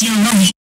Gianoni.